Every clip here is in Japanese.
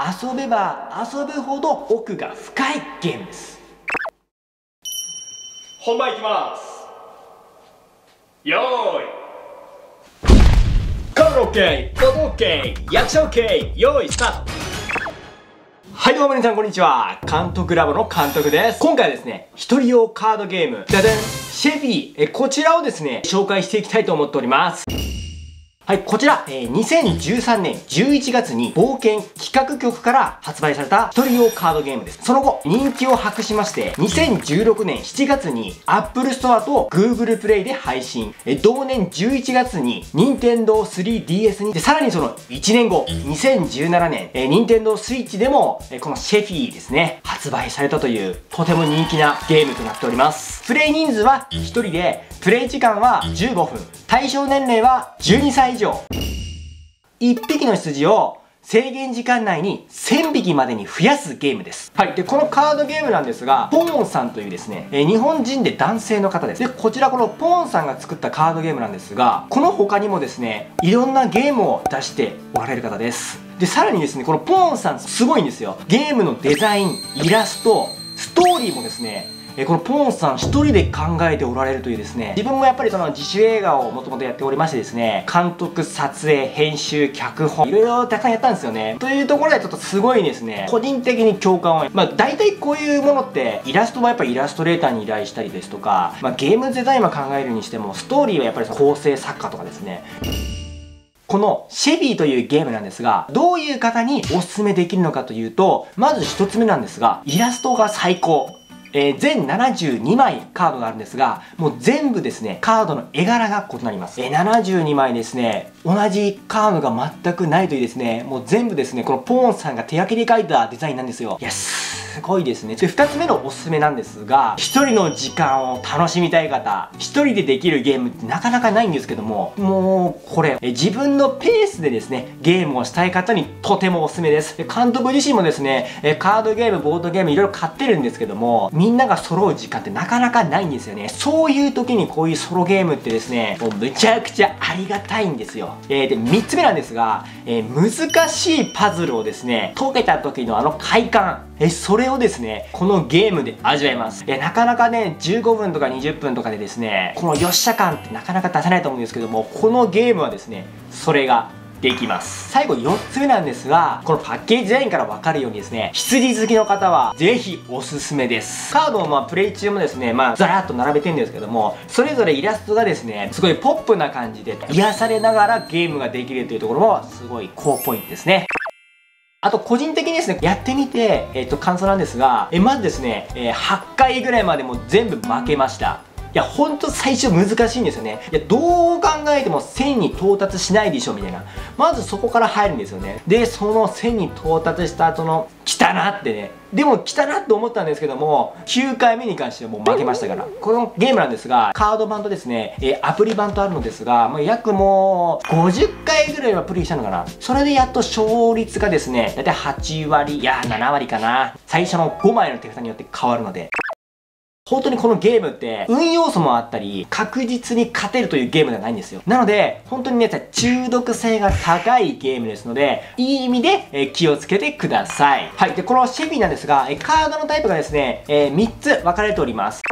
遊べば遊ぶほど奥が深いゲームです。本番いきます。よーい。カメラ OK 音 OK 役者 OK 用意スタート。はいどうも皆さんこんにちは。監督ラボの監督です。今回はですね一人用カードゲーム。ダダンシェフィー。えこちらをですね紹介していきたいと思っておりますはい、こちら、えー、2013年11月に冒険企画局から発売された一人用カードゲームです。その後、人気を博しまして、2016年7月に Apple Store と Google Play で配信。えー、同年11月に Nintendo 3DS に、で、さらにその1年後、2017年、えー、Nintendo Switch でも、えー、このシェフィーですね、発売されたという、とても人気なゲームとなっております。プレイ人数は1人で、プレイ時間は15分。対象年齢は12歳以上。1匹の羊を制限時間内に1000匹までに増やすゲームです。はい。で、このカードゲームなんですが、ポーンさんというですね、えー、日本人で男性の方です。で、こちらこのポーンさんが作ったカードゲームなんですが、この他にもですね、いろんなゲームを出しておられる方です。で、さらにですね、このポーンさんすごいんですよ。ゲームのデザイン、イラスト、ストーリーもですね、えこのポンさん一人で考えておられるというですね自分もやっぱりその自主映画をもともとやっておりましてですね監督撮影編集脚本いろいろたくさんやったんですよねというところでちょっとすごいですね個人的に共感をまあ大体こういうものってイラストはやっぱイラストレーターに依頼したりですとか、まあ、ゲームデザインは考えるにしてもストーリーはやっぱり構成作家とかですねこのシェビーというゲームなんですが、どういう方におすすめできるのかというと、まず一つ目なんですが、イラストが最高。えー、全72枚カードがあるんですが、もう全部ですね、カードの絵柄が異なります。えー、72枚ですね、同じカードが全くないというですね、もう全部ですね、このポーンさんが手書きで描いたデザインなんですよ。いや、すごいですね。で、2つ目のおすすめなんですが、1人の時間を楽しみたい方、1人でできるゲームってなかなかないんですけども、もう、これ、え自分のペースでですね、ゲームをしたい方にとてもおすすめです。で監督自身もですね、えカードゲーム、ボードゲームいろいろ買ってるんですけども、みんなが揃う時間ってなかなかないんですよね。そういう時にこういうソロゲームってですね、もうむちゃくちゃありがたいんですよ。えー、で、3つ目なんですが、えー、難しいパズルをですね、解けた時のあの快感、えそれをですねこのゲームで味わえます。えなかなかね15分とか20分とかでですねこのよっしゃ感ってなかなか出せないと思うんですけどもこのゲームはですねそれができます。最後4つ目なんですがこのパッケージデザインから分かるようにですね羊好きの方はぜひおすすめです。カードをまあプレイ中もですねまあザラッと並べてるんですけどもそれぞれイラストがですねすごいポップな感じで癒されながらゲームができるというところもすごい高ポイントですね。あと個人的にですね、やってみて、えっ、ー、と、感想なんですが、えまずですね、えー、8回ぐらいまでも全部負けました。いや、ほんと最初難しいんですよね。いや、どう考えても1000に到達しないでしょ、みたいな。まずそこから入るんですよね。で、その1000に到達した後の、来たなってね。でも来たなと思ったんですけども、9回目に関してはもう負けましたから。このゲームなんですが、カード版とですね、えー、アプリ版とあるのですが、まあ、約もう、50回ぐらいはプレイしたのかな。それでやっと勝率がですね、だいたい8割、いや、7割かな。最初の5枚の手札によって変わるので。本当にこのゲームって運要素もあったり確実に勝てるというゲームではないんですよ。なので本当にね中毒性が高いゲームですのでいい意味で、え気をつけてください。はい。でこのシェフィなんですが、えカードのタイプがですね、え、3つ分かれております。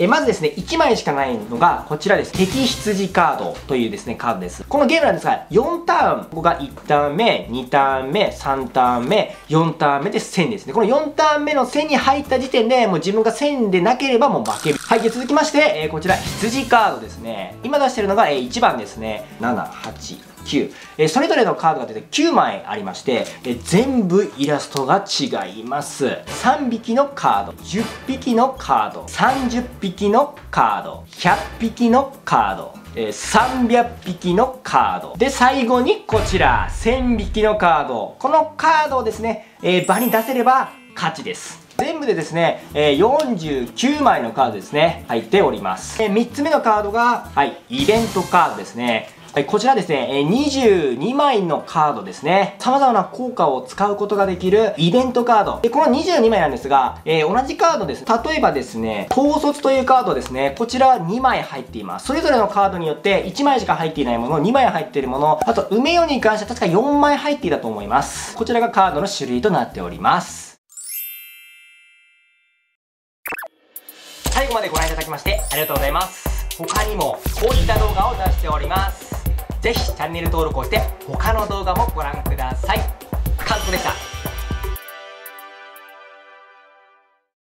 えまずですね、1枚しかないのが、こちらです。敵羊カードというですね、カードです。このゲームなんですが、4ターン、ここが1ターン目、2ターン目、3ターン目、4ターン目で1000ですね。この4ターン目の1000に入った時点で、もう自分が1000でなければもう負ける。はい、で続きまして、えー、こちら、羊カードですね。今出してるのが、えー、1番ですね。7、8、9、えー、それぞれのカードが出て9枚ありまして、えー、全部イラストが違います3匹のカード10匹のカード30匹のカード100匹のカードえ300匹のカード。で、最後にこちら、1000匹のカード。このカードをですね、えー、場に出せれば勝ちです。全部でですね、え、49枚のカードですね、入っております。え、3つ目のカードが、はい、イベントカードですね。はい、こちらですね、22枚のカードですね。様々な効果を使うことができるイベントカード。で、この22枚なんですが、えー、同じカードです。例えばですね、統率というカードですね。こちら2枚入っています。それぞれのカードによって1枚しか入っていないもの、2枚入っているもの、あと、梅よに関しては確か4枚入っていたと思います。こちらがカードの種類となっております。最後までご覧いただきましてありがとうございます。他にもこういった動画を出しております。是非チャンネル登録をして他の動画もご覧ください。カントでした。